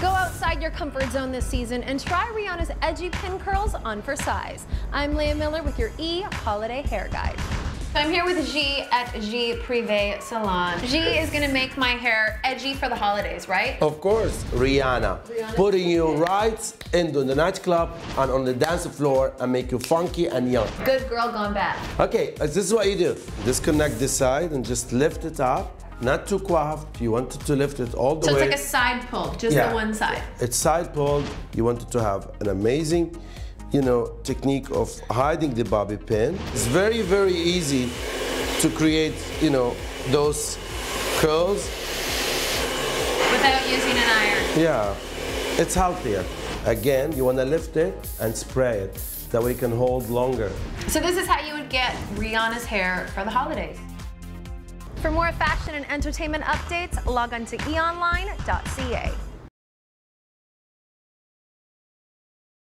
Go outside your comfort zone this season and try Rihanna's edgy pin curls on for size. I'm Leah Miller with your E Holiday Hair Guide. So I'm here with Jie at Jie Privé Salon. Jie is gonna make my hair edgy for the holidays, right? Of course, Rihanna. Rihanna. Putting you right into the nightclub and on the dance floor and make you funky and young. Good girl gone bad. Okay, uh, this is what you do. Disconnect this side and just lift it up. Not too coiffed. You want to lift it all the So way. So it's like a side pull, just Yeah. the one side. It's side pulled. You wanted to have an amazing, you know, technique of hiding the bobby pin. It's very, very easy to create, you know, those curls. Without using an iron. Yeah, it's healthier. Again, you want to lift it and spray it. That way it can hold longer. So this is how you would get Rihanna's hair for the holidays. For more fashion and entertainment updates, log on to eonline.ca.